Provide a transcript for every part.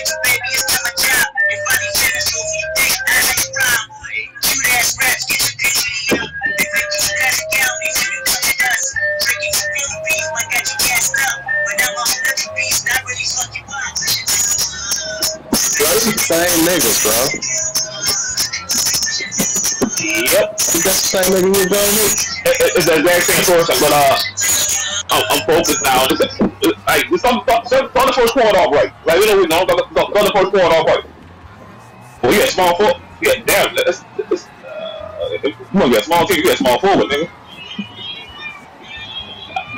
bitch, baby, it's not my job. If I need you think I like prime. Cute ass raps, get your dignity up. They make you stress down, these you come us. Drinking some real beef, I got you gassed up. But I'm on another beast, not really fucking wild. Bro, this is the same niggas, bro. Yep. Is that the same nigga you was going with? It- it- It's the exact same person, but uh, I'm, I'm focused now. Uh, like, some, some, some, some the first quarter off right. Like, we know, some some the first quarter off right. Well, you got small foot. Yeah, damn, that's, that's, uh, come on, you got small team, you got small forward, nigga.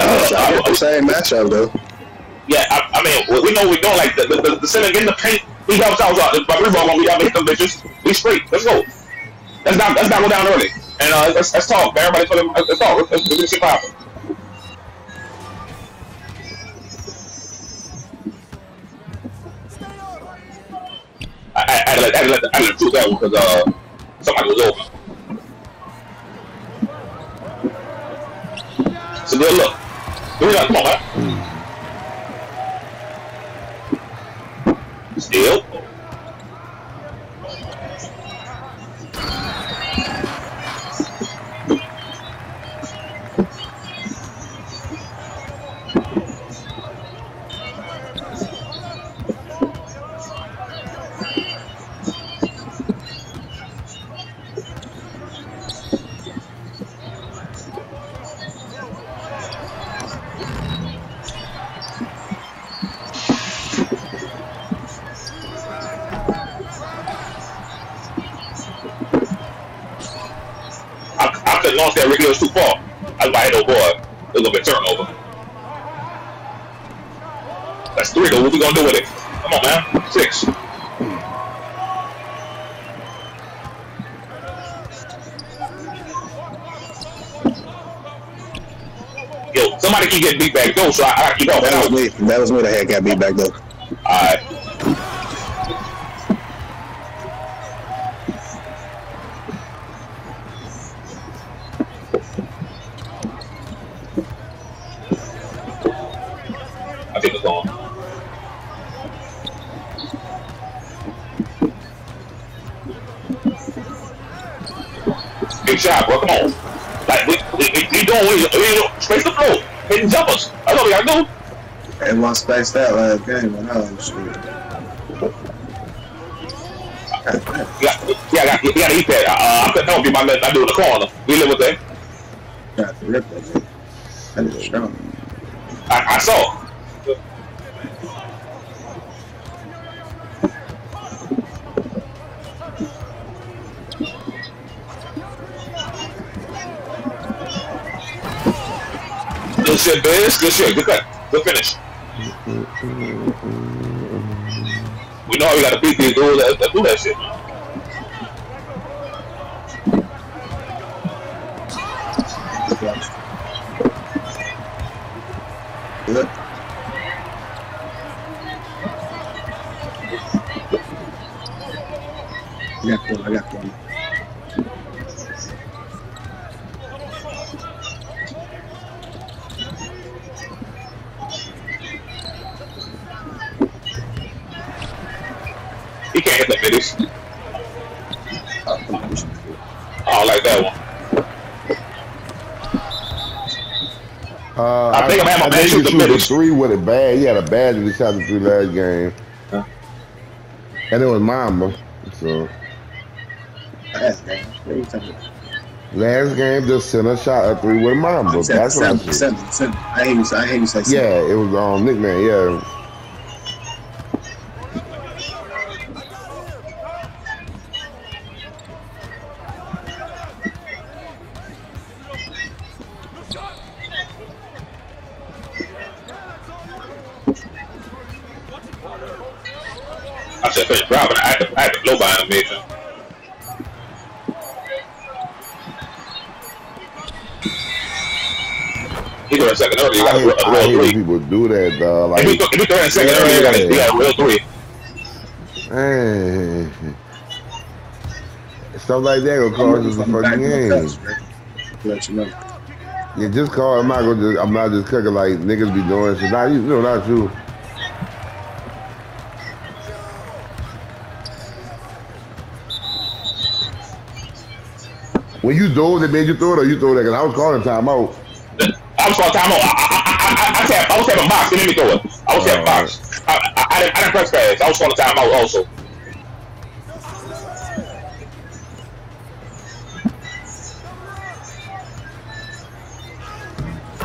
I the same matchup though. Yeah, I, I mean, we- we know we know like the the, the, the center in the paint. He helps out. out. But rebound when we have to hit them bitches. We straight. Let's go. Let's not let's not go down early. And uh, let's, let's talk. Everybody. Let's talk. Let's, let's, let's get shit popping. I, had to let- had to let the- had to shoot that one because uh somebody was open. So good look. Here we go. Come on, man. Boy, it's gonna be a turnover. That's three though. What we gonna do with it? Come on, man. Six. Yo, somebody keep getting beat back though, so I, I keep up. That was me. That was me that had got beat back though. Alright. I Shot, bro. Come on. Like, we, we, we, doing, we, we, space the floor. Hitting jumpers. That's what we gotta do. And one spaced out last game. and Oh shit. Yeah, yeah, I got, you gotta eat that. Uh, I couldn't help you by letting I do in the corner. We live with that. Got to rip that. That is strong. I, I saw. Good shit, Biz. Good shit. Good cut. Good finish. We know how we gotta beat these dudes that, that do that shit. man. I got one. Got one. He can't that middies. Come on. I don't like that one. Uh, I think I'm having a I man think shoot he the shoot three with a bad. He had a bad in the shot the three last game. Huh? And it was Mamba. So Last game. What are you talking about? last game just sent a shot a three with Mamba. Oh, That's what I seven, said. seven, seven. I hate you. say- I hate you say seven. Yeah, it was um nickname. Yeah, I said finish driving. I had to, I had to blow by animation. He go in second early. You got I a real, hate, a I real hate when three. people do that. Dog. Like, If you go, if you go in second early, you got a, you got a real three. man, stuff like that will cost us a I'm back fucking game. Let you know. Yeah, just call. I'm not gonna. Just, I'm not just cooking like niggas be doing shit. Not you, no, not you. When you dove, it, made you throw it, or you throw that? Because I was calling timeout. I was calling timeout. I, I, I, I, tap, I was tapping box. They made me throw it. I was Oh, box. I, I, I, didn't, I didn't press pass. I was calling timeout also.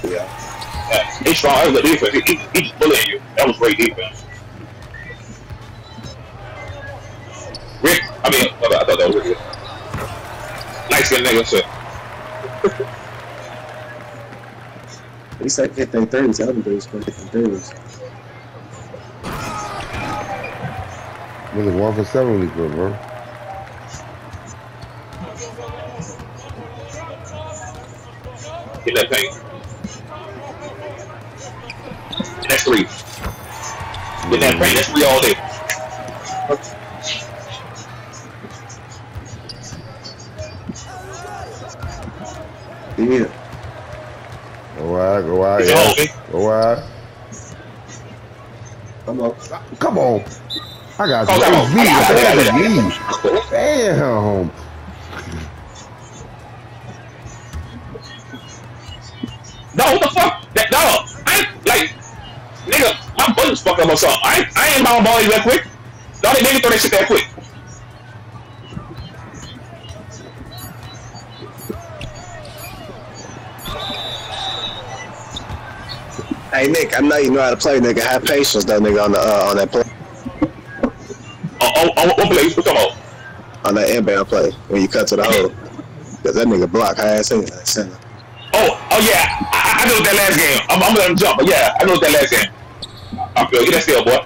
Yeah. He's strong. That was good defense. He, he, just bullying you. That was great defense. Rick, I mean, I thought, I thought that was really good. Light skinned nigga, shit. He said hit their thirties. The other dudes gonna hit their thirties. Niggas one for seven really good, bro. Get that paint. And that's three. Get that paint. That's three all day. Wide, go wide, It's yeah. all. Go wide. Come on. Come on. I got Call you. time That out. was me. I got it, I That got it. was me. Damn. No, what the fuck? That no, I ain't like nigga, my buttons fucked up or something. I I ain't bound ball you that quick. No, they made me throw that shit that quick. Hey Nick, I know you know how to play, nigga. Have patience, though, nigga, on the uh, on that play, Oh, oh, oh what play? What talking about? on that inbound play when you cut to the hole. Cause that nigga block high as hell. Center. Oh, oh yeah, I, I know that last game. I'm, I'm gonna let him jump, but yeah, I know that last game. I feel get that still, boy.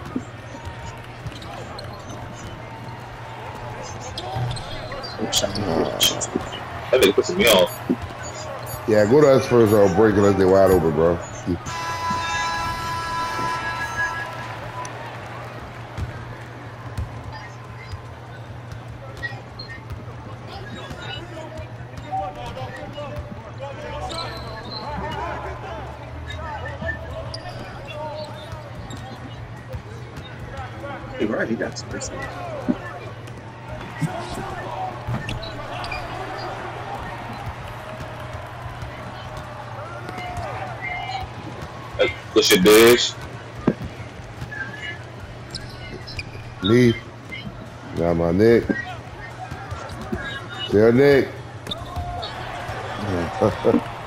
That nigga pissing me off. Yeah, go to us first or break unless they wide open, bro. Good shit, bitch. Leave. Got my Nick. Tell Nick.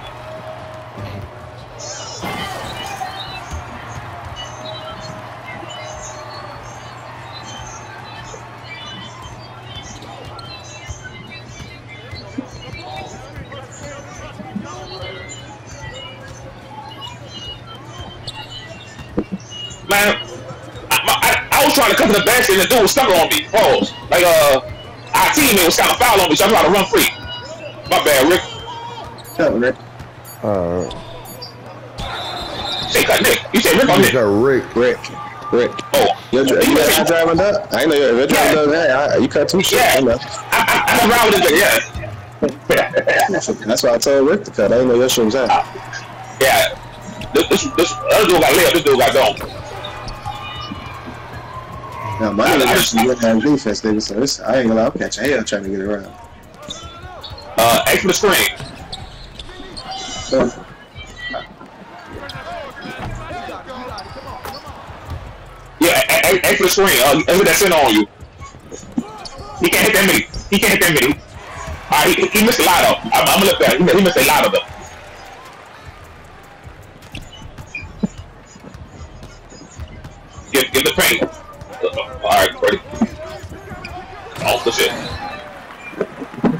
dude was stuck on me. Pause. Like, uh, our teammate was kind of foul on me, so I tried to run free. My bad, Rick. Cut, Rick. Uh, Say cut Nick. You said Rick on you Nick. got Rick. Rick, Rick, Oh, you're, dri- you got driving up. I ain't know you're driving up. Hey, I, you cut two shit. Yeah. I know. I, I, I around with this nigga, yeah. That's why I told Rick to cut. I didn't know your shit was out. yeah. This, this, this other dude got layup, this dude got gone. Now, my nigga actually wouldn't have defense, nigga. So this, I ain't gonna lie. I'm catching hell trying to get around. Uh, X for the screen. So, Yeah, X for the screen. Uh, with that center on you. He can't hit that many. He can't hit that many. Alright, he, he missed a lot of. I'm, I'm gonna look at. He, he missed a lot of them. Get, get the paint. Alright, ready. Off the shit.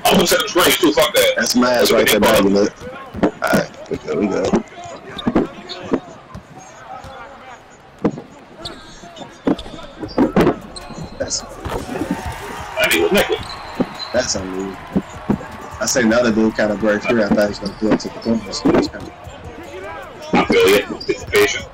I'm gonna set the screen too. Fuck that. That's my ass right there, dog. Look. Alright, we good, we good. that's I need a necklace. that's on me. I say the other dude kind of broke through. I thought he was gonna do it to the corner. So he was kind of, I feel it. Anticipation. try.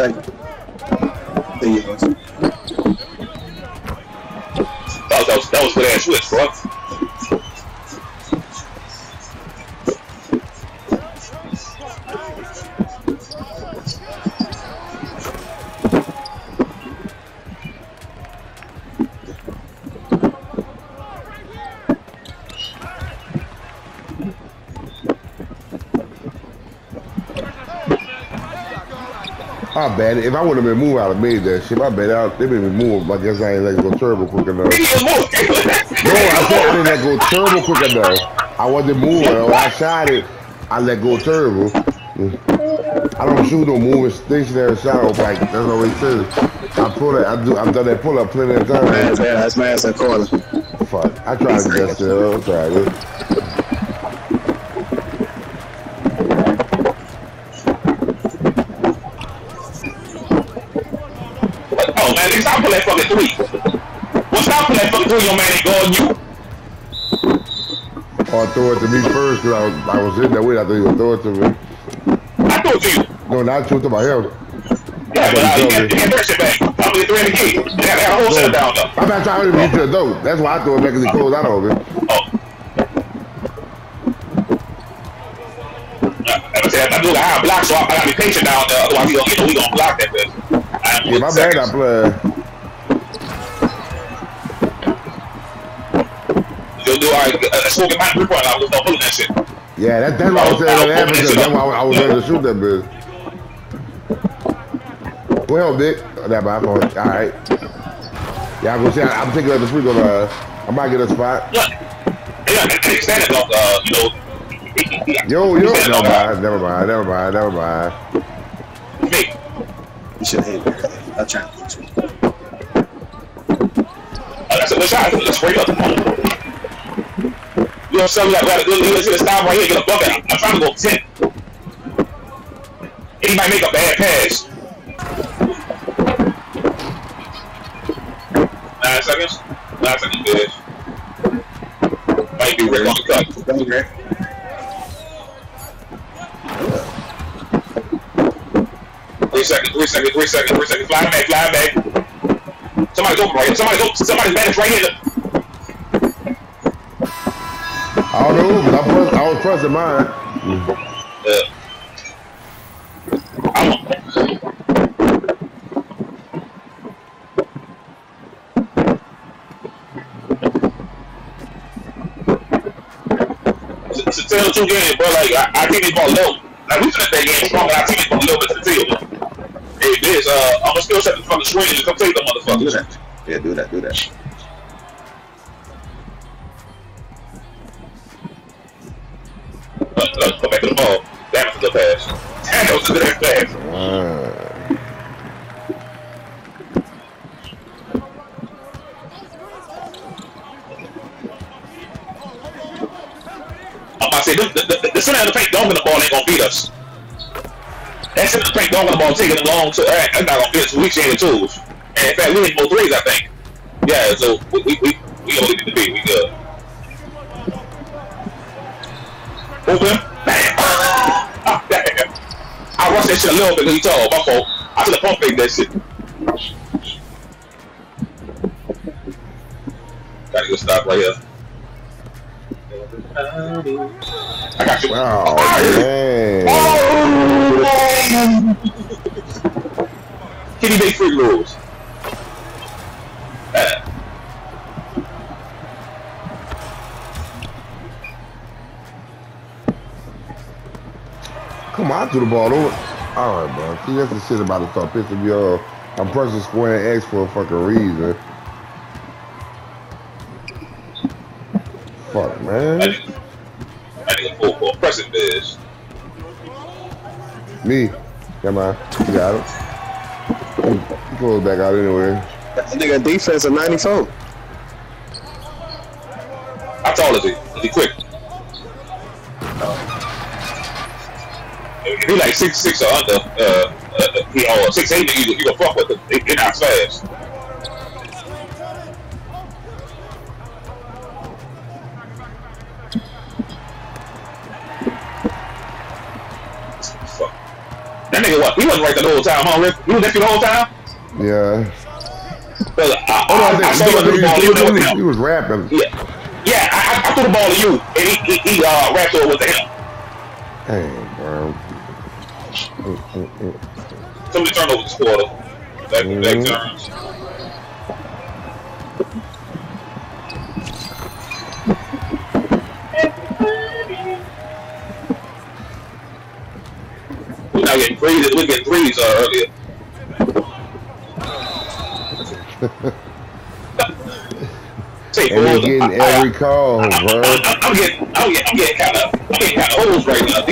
Thank you. That was that was, that was good ass switch, bro. I bet if I would have been moved, I'd have made that shit. My bad. I, they made me move. I guess I ain't let go turbo quick enough. He is more. No, I said I didn't let go turbo quick enough. I wasn't moving. When I shot it, I let go turbo. I don't shoot no moving stationary shot off like that's what he says. I pull it. I do. I've done that pull up plenty of times. That's man, that's man, that's that corner. Fuck. I tried to get still. I tried nigga, stop pulling that fucking three. Well, stop pulling that fucking three, your man ain't guarding you. I throw it to me first because I was, I was in that way. I thought he would throw it to me. I threw it to you. No, not to my hell. Yeah, but uh, you you told got me. you got that shit back. Probably three in the. You got a whole set down though. I'm not trying to get to the door. That's why I threw it back because he closed out of it. Oh. Uh, I said, I do got high block, so I, I gotta be patient down there. Otherwise, we gonna, you know, we gonna block that bitch. Yeah, my bad. I play. All right. Uh, let's go get my three point line. Let's not pulling that shit. Yeah, that, that's why I was saying that happened. That's why I was ready to shoot that bitch. Well, Dick. That my fault. All right. Yeah, I'm gonna say I'm taking up the free throw line. I might get a spot. Yeah, yeah, and and standing dunk, uh, you know. Yo, yo. Never dunk, mind. Never mind. Never mind. Never mind. uh, Me. You should hate me. I'll try to get you. Uh, I said, let's. Let's break up. Know, something like that. Good, let's stop right here. Get a bucket. I'm trying to go ten. He might make a bad pass. Nine seconds. Nine seconds, bitch. Might be right on the cut. Three seconds, three seconds, three seconds, three seconds. Fly back, fly back. Somebody's open right here. Somebody's open. Somebody's back right here. I don't know, but I, press, I was pressing mine. Yeah. I want. To, to tell the truth, game, bro, like I, I think they bought low. Like we finished that game strong, but I think they bought low bit to the table. Hey, this, uh, I'm gonna still set the fucking swing and come take the motherfucker. Do that. Yeah, do that, do that. Damn, that was a good ass pass. Ah. I'm about to say, the, the, the center of the paint dunking the ball ain't gonna beat us. That center of the paint dunking the ball taking it long, so that, that's not gonna beat us. We changing tools. And in fact, we need more threes, I think. Yeah, so we we we, we only need to be we good. Open. Rushed a little bit because he tall. My fault. I should have pump faked that shit. Gotta go stop right here. I got you. Oh, man. Kitty Bay free rules. Come on, I threw the ball over. All right, bro. See, that's the shit about to start pissing me off. I'm pressing square X for a fucking reason. Fuck, I man. need, I need a full court pressing biz. Me. Come on. You got it. He goes back out anyway. That nigga defense of 94. How tall is he? Is he quick? If he like six six or under, uh, uh he or six eight, you you gonna fuck with them. They, they're not fast. Fuck. That nigga what? He wasn't right the whole time, huh? Rick? He was with you the whole time. Yeah. I, Oh, no, I, I, I saw you threw the ball. he, You was- he, was- he was rapping. Yeah, yeah. I, I, I threw the ball to you, and he he, he uh wrapped over with him. Damn, Some of the turnovers this quarter. Back Mhm. back turns. We're not getting threes. We're getting threes uh, earlier. Say, And they getting I- I- every call, bro. I- I'm getting, I'm getting, I'm getting kind of, I'm getting kind of holes right now.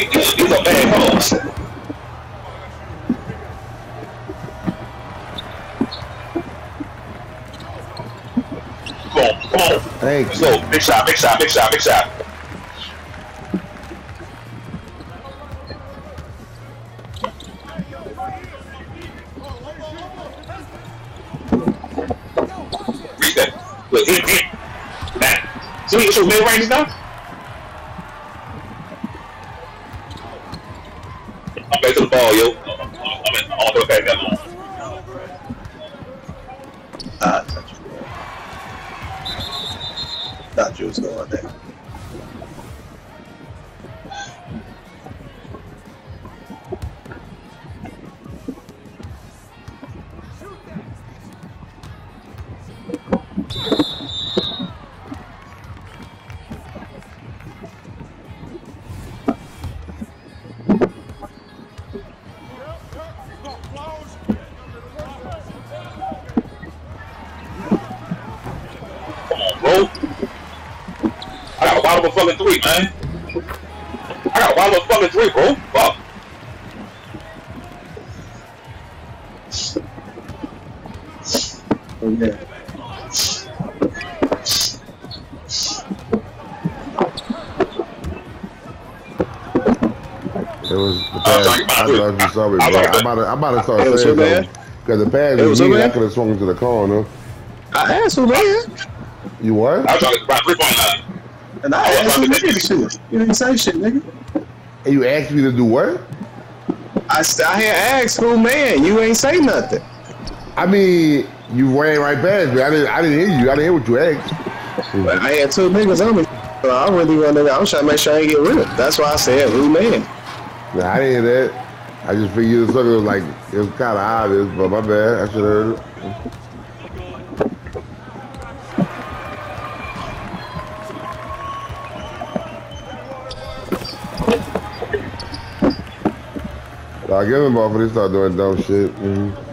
Thank Let's you. go. Big shot, big shot, big shot, big shot. That. Look, hit, hit. Now, see what you shoot mid range now? I got a bottle fucking three, man. I got a bottle fucking three, bro. Fuck. Oh, yeah. It was the pass. I thought you saw me, I'm bro. I'm about to, I'm about to start saying who, man? Because the pass It was was who, me, I could have swung into the corner. I asked who man, You what? I was talking about three point line. And I asked who nigga shit. You didn't say shit, nigga. And you asked me to do what? I, st- I had asked who man. You ain't say nothing. I mean, you ran right past me. I didn't. I didn't hear you. I didn't hear what you asked. But I had two niggas on me. So I really wanted. I was trying to make sure I ain't get ripped. That's why I said who man. Nah, I didn't hear that. I just figured something was like it was kind of obvious, but my bad. I should have heard it. I give him off when they start doing dumb shit. Mhm.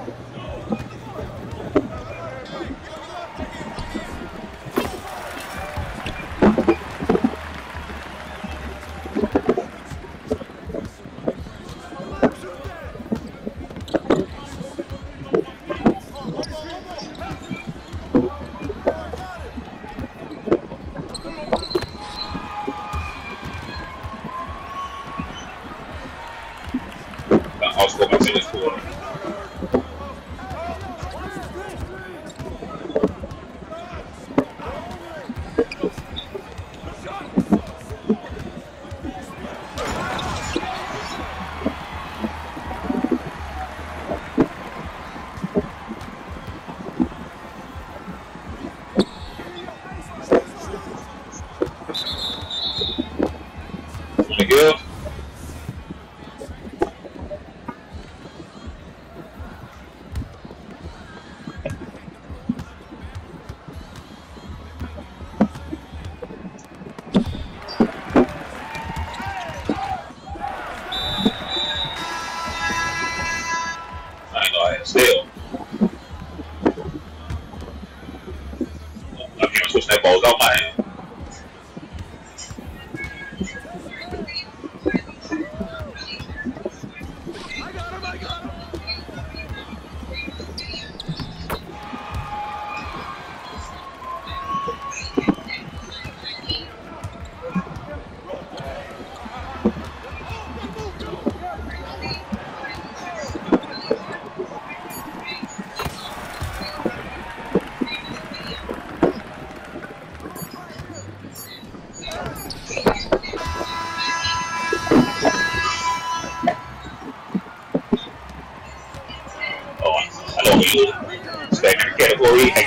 Activated.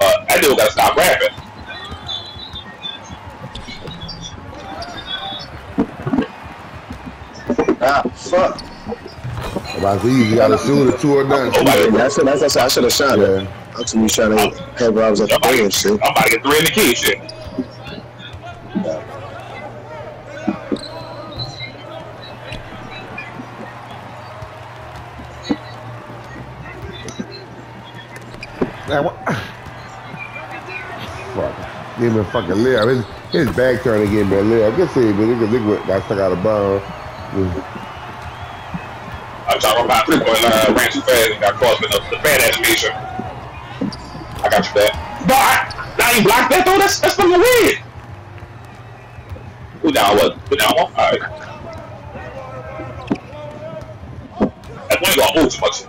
Uh, that dude gotta stop rapping. About to you gotta shoot a two or nothing. Nobody- That's what that's what I should have shot Yeah. it. I'm to me trying to cover I was at the I'm about to and get, shit. I'm about to get three in the key shit. Man, what? Fuck. Give me a fucking lip. His, his back turned to give me a lip. I can see, but nigga, nigga went- got stuck out of bounds. I'm talking about three point line, ran too fast and got caught in the, the bad animation. I got you back. But I, I ain't blocked that though. That's that's fucking weird. Who down what? Who down one? Alright. That one gonna move too much.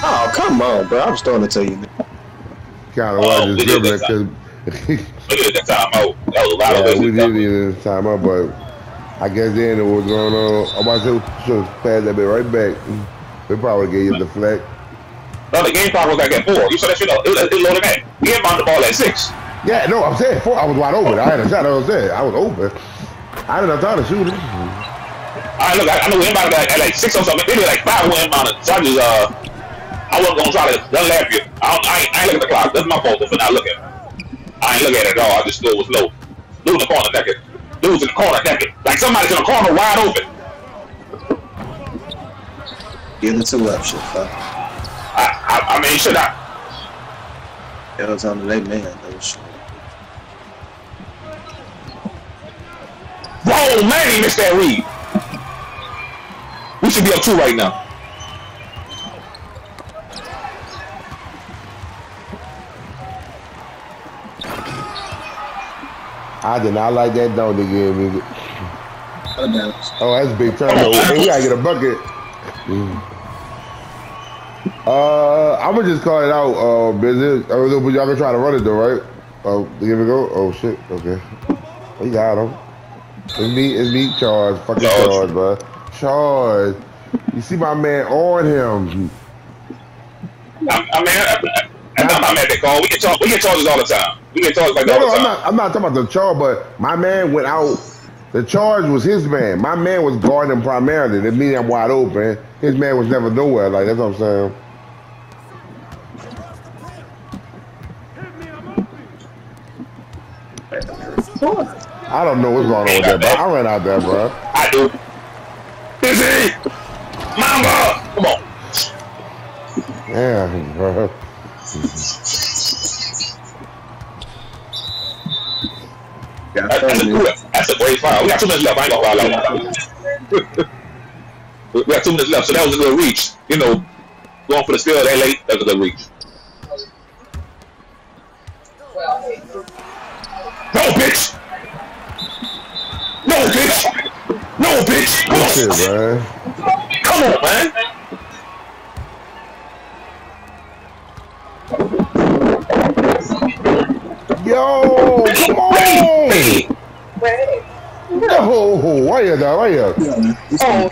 Oh, come on, bro. I was throwing it to you. Kind of Oh, was we just did dribbling that because. Look at that time out. That was a lot Yeah, of we did it this time up, but I guess then it was going on. I'm about to should pass that bit right back. They probably gave you the flag. No, the game clock was like at four. You saw that shit? It, it, it loaded at. We inbound the ball at six. Yeah, no, I'm saying four. I was wide open. I had a shot. I was there. I was open. I didn't have time to shoot it. All right, look, I, I know we inbounded at, at like six or something. Did like five we inbounded. So I just, uh, I wasn't gonna try to run lap you. I, don't, I, ain't, I ain't looking at the clock. That's my fault for not looking. I ain't looking at it at all. I just knew it was low. Dude in the corner decking. Dude's in the corner decking. Like somebody's in the corner wide open. Get two up, shit, fuck. I, I, I mean, should I? It was on the late man, though. Shit. Whoa, man, he missed that read. We should be up two right now. I did not like that dunk they gave me. Oh, that's a big turnover. Hey, we gotta get a bucket. Mm. Uh, I'm gonna just call it out. Uh, business. Oh, but y'all gonna try to run it though, right? Oh, give it a go. Oh shit. Okay. We got him. It's me. It's me. Charge. Fucking Charge. charge, bro. Charge. You see my man on him. I, I mean, I, I, I'm mad at that call. We get charged. We get charges all the time. We get charged like No, all no, the I'm not. I'm not talking about the charge, but my man went out. The charge was his man. My man was guarding primarily. That means I'm wide open. His man was never nowhere. Like that's what I'm saying. I don't know what's going on with that, bro. I ran out there, bro. I do. Mamba! Come on. Yeah, bro. I That's a, told you. that's a great foul. We got two minutes left. I ain't gonna foul out. We got two minutes left, so that was a good reach. You know, going for the steal that late, that was a good reach. No, bitch! No, bitch! No, bitch! Come Good shit, man. Come on, man! Yo, on. Hey, Yo, why you there? Why you? Oh.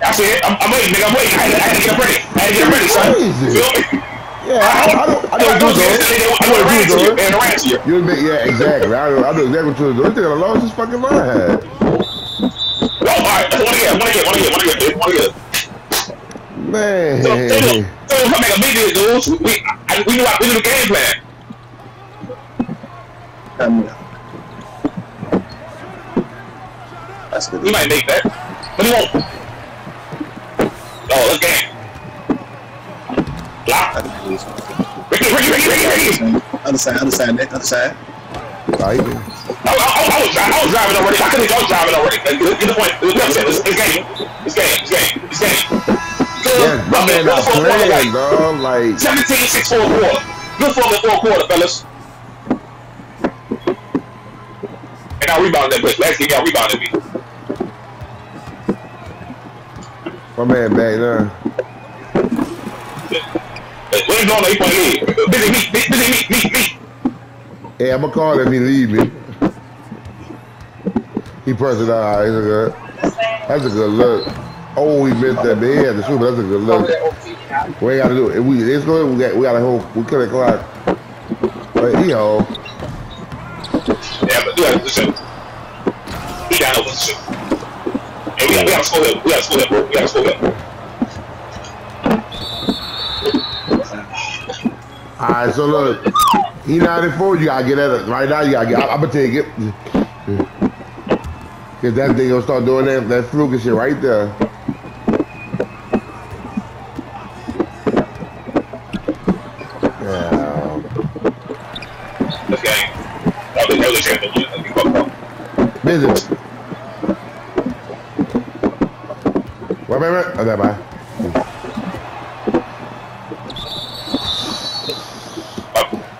That's it. I'm, I'm waiting, nigga. I'm waiting. I had, I had to get ready. I had to get ready, son. Crazy. Feel me? Yeah, I, I don't. I don't do those. I I don't do those. and to you. You yeah, exactly. I know, I know exactly what you're doing. Nigga lost his fucking mind. Oh, all right. One again. One again. One again. One again. One again. Man. So, so, look, so come make a big deal, dudes. We, I, we knew our, we knew the game plan. Come here. That's good. He might make that, but oh, he won't. Oh, let's game. Lock. Ricky, Ricky, Ricky, Ricky, Ricky. Other side, other side, Nick, other side. Right. I, I, I, was, dri- I was driving already. I couldn't. go driving already. Like, get get the point. You know what I'm saying? It's, it's game. It's game. It's game. It's game. Yeah, my man not playing, dog. Like, 17, 6 4 quarter. Good for the fourth quarter, fellas. And I rebounded that bitch. Last game, y'all rebounded me. my man back there. We ain't going to 8 point lead. Busy me, busy me, me, me. Hey, I'm gonna call if he leave me. He pressed it out. That's a good. That's a good look. Oh, he missed that, but he had to shoot. But that's a good look. We ain't gotta do it. If we it's good. We got we got a whole. We cut a clock. But he home. But yeah, listen. We got no position. Hey, we got, we got to score him. We got to score him. We got to score him. All right, so look, he 94. You gotta get at it right now. You gotta get. I, I'm gonna take it. Cause that thing gonna start doing that that fluke and shit right there. Up. Visit. Wait, wait, wait. Okay, bye.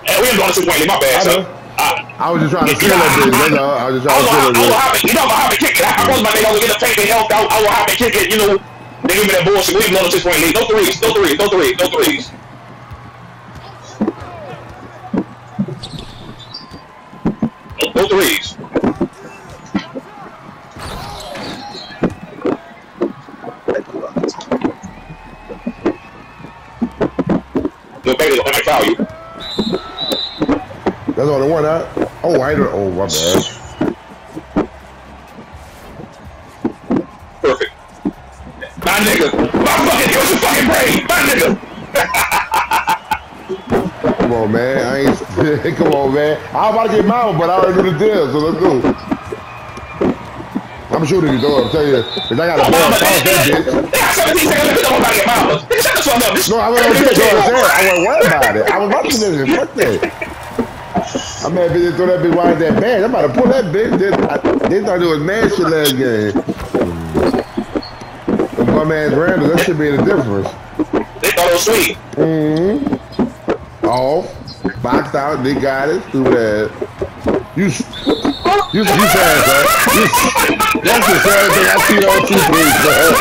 Hey, we ain't going to six point. My bad, I I, I was just trying to bitch. That's all. I was just trying to was gonna, I that was have to, you know, I'm gonna have to kick it. I, I was my nigga, I was gonna take the help out. I will have to kick it, you know. They give me that bullshit. We ain't going to six point lead. No threes, no threes, no threes, no threes. No, no threes. No baby, I'm gonna foul you. bitch. That's all the one, huh? Oh, I don't. Oh, my bad. Perfect. My nigga. My fucking, give us a fucking break. My nigga. Come on, man. I ain't. Come on, man. I was about to get mine, but I already knew the deal, so let's go. I'm shooting you, though. I'm telling you. If I got a ball, toss that bitch. They got 17 seconds left. Don't nobody get miles. Nigga, shut the fuck up. No, I wasn't what I said. I wasn't worried about it. I was about to do this. Fuck that. I'm mad bitch throw that bitch wide that bad. I'm about to pull that bitch. They, I, they thought it was man shit last game. The bum ass Randall, that should be the difference. They thought it was sweet. Mm-hmm. Off. Boxed out. They got it. Too bad. You, you, you sad, son. You, that's the sad thing I see on two things, man.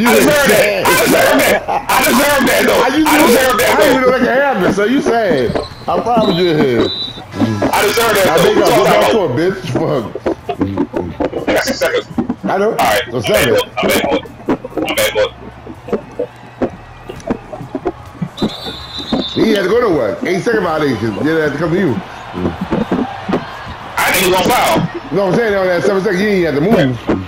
You I deserve sad. that. I deserve that. I deserve that, though. I, you I deserve that, I didn't even know though. that can happen, so you sad. I promise you here. I deserve that, I though. think I'll go back to a bitch. Fuck. I got six seconds. I know. All right. So I'm back, I'm back. I'm back, boy. He had to go to work. Eight second violation. Yeah, that had to come to you. I think he's gonna foul. You know what I'm saying? On that seven second, you ain't had to move.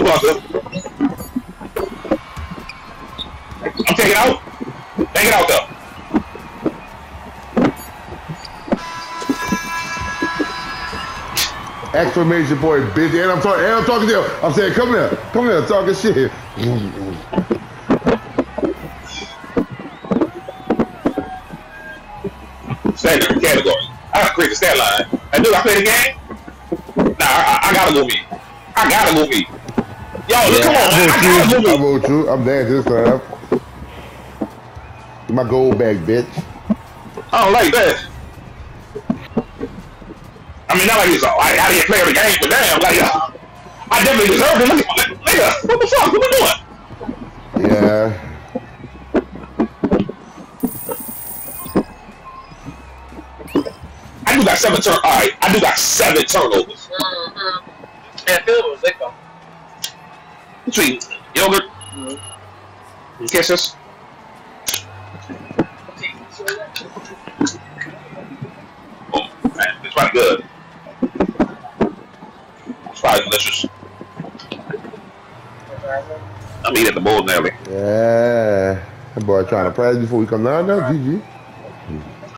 I'm taking out. Take it out, though. Exclamation point, bitch. And I'm talking. And I'm talking to you. I'm saying, come here, come here, talking shit. Standard category. I gotta create a stat line. And dude, I play the game? Nah, I, I gotta move me. I gotta move me. Yo, look, come on, man. I gotta I move me. vote you. I'm there this time. Get my gold back, bitch. I don't like that. I mean, not like it's all, I, I didn't play every game, but damn, like, uh, I definitely deserved it. Look, at- nigga, what the fuck? What we doing? Yeah. I do got seven turn. All right, I do got seven turnovers. And Phil was they come. Between yogurt, kisses. Oh, man, it's probably good. It's probably delicious. I'm eating at the bowl nearly. Yeah. That boy trying to practice before we come down there. GG.